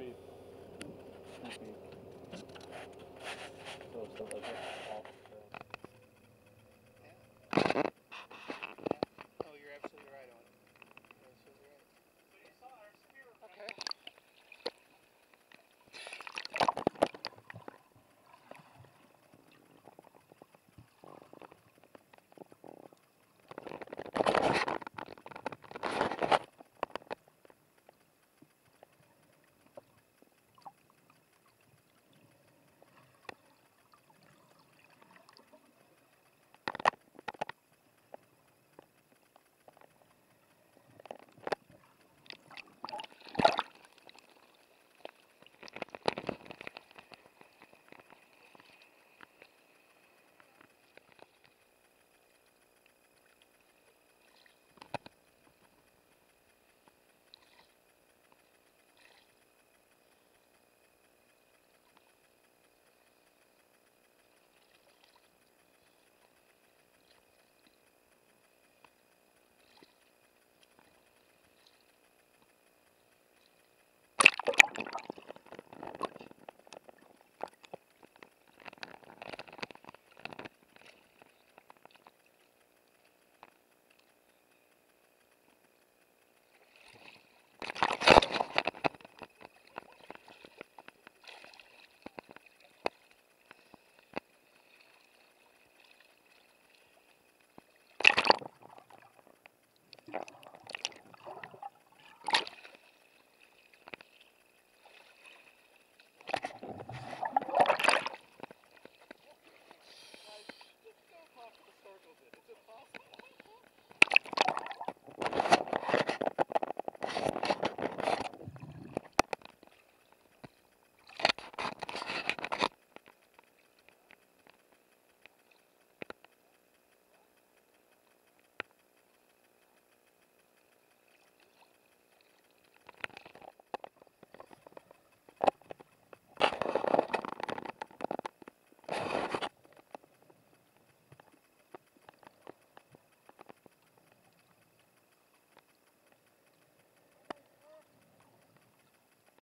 speed. Snappy.